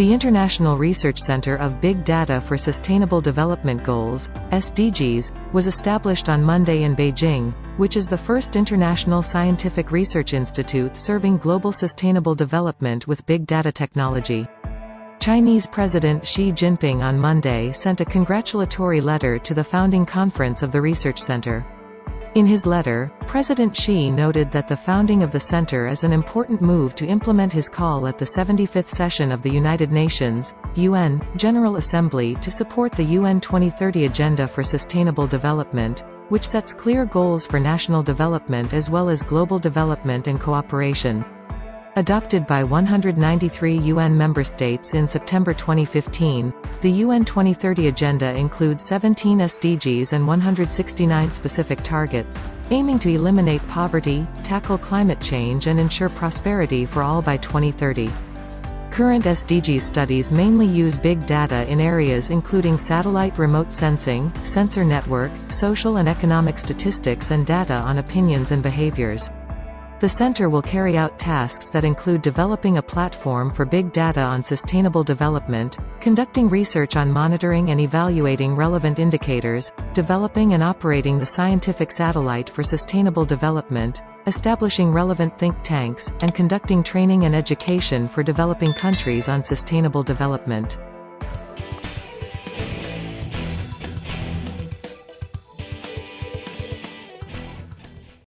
The International Research Center of Big Data for Sustainable Development Goals, SDGs, was established on Monday in Beijing, which is the first international scientific research institute serving global sustainable development with big data technology. Chinese President Xi Jinping on Monday sent a congratulatory letter to the founding conference of the Research Center. In his letter, President Xi noted that the founding of the center is an important move to implement his call at the 75th session of the United Nations, UN, General Assembly to support the UN 2030 Agenda for Sustainable Development, which sets clear goals for national development as well as global development and cooperation. Adopted by 193 UN member states in September 2015, the UN 2030 Agenda includes 17 SDGs and 169 specific targets, aiming to eliminate poverty, tackle climate change and ensure prosperity for all by 2030. Current SDGs studies mainly use big data in areas including satellite remote sensing, sensor network, social and economic statistics and data on opinions and behaviors. The center will carry out tasks that include developing a platform for big data on sustainable development, conducting research on monitoring and evaluating relevant indicators, developing and operating the scientific satellite for sustainable development, establishing relevant think tanks, and conducting training and education for developing countries on sustainable development.